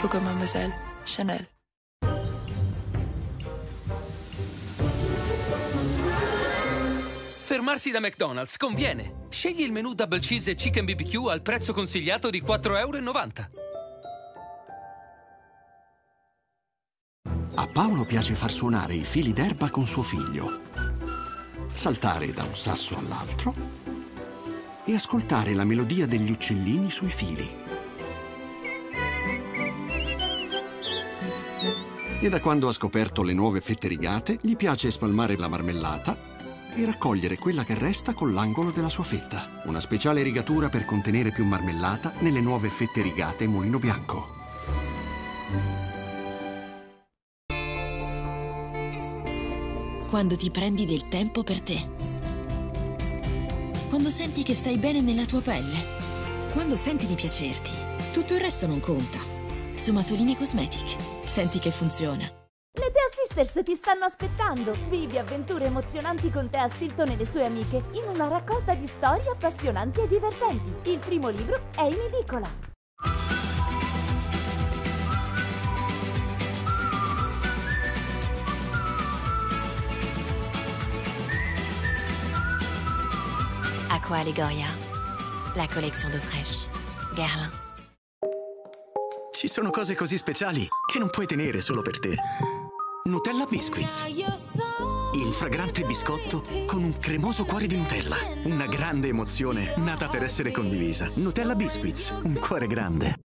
Coco Mademoiselle, Chanel. Fermarsi da McDonald's conviene. Scegli il menù Double Cheese e Chicken BBQ al prezzo consigliato di 4,90 euro. A Paolo piace far suonare i fili d'erba con suo figlio, saltare da un sasso all'altro e ascoltare la melodia degli uccellini sui fili. E da quando ha scoperto le nuove fette rigate, gli piace spalmare la marmellata e raccogliere quella che resta con l'angolo della sua fetta. Una speciale rigatura per contenere più marmellata nelle nuove fette rigate Mulino Bianco. Quando ti prendi del tempo per te. Quando senti che stai bene nella tua pelle. Quando senti di piacerti. Tutto il resto non conta. Su Matolini Cosmetic. Senti che funziona. Le Tea Sisters ti stanno aspettando! Vivi avventure emozionanti con Tea Stilton e le sue amiche in una raccolta di storie appassionanti e divertenti. Il primo libro è in edicola. Aqua Allegoria, la collection d'eau fraîche. Guerlain. Ci sono cose così speciali che non puoi tenere solo per te. Nutella Biscuits. Il fragrante biscotto con un cremoso cuore di Nutella. Una grande emozione nata per essere condivisa. Nutella Biscuits, un cuore grande.